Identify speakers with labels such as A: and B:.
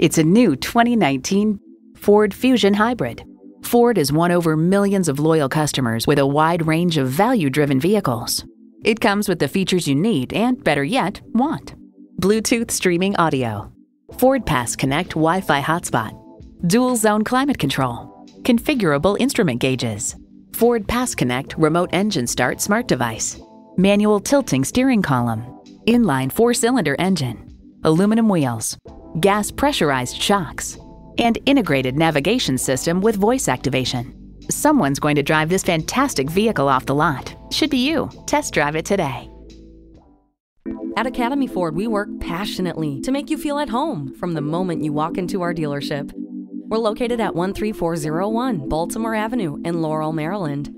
A: It's a new 2019 Ford Fusion Hybrid. Ford has won over millions of loyal customers with a wide range of value driven vehicles. It comes with the features you need and, better yet, want. Bluetooth streaming audio, Ford Pass Connect Wi Fi hotspot, dual zone climate control, configurable instrument gauges, Ford Pass Connect remote engine start smart device, manual tilting steering column, inline four cylinder engine, aluminum wheels, gas pressurized shocks, and integrated navigation system with voice activation. Someone's going to drive this fantastic vehicle off the lot. Should be you. Test drive it today.
B: At Academy Ford, we work passionately to make you feel at home from the moment you walk into our dealership. We're located at 13401 Baltimore Avenue in Laurel, Maryland.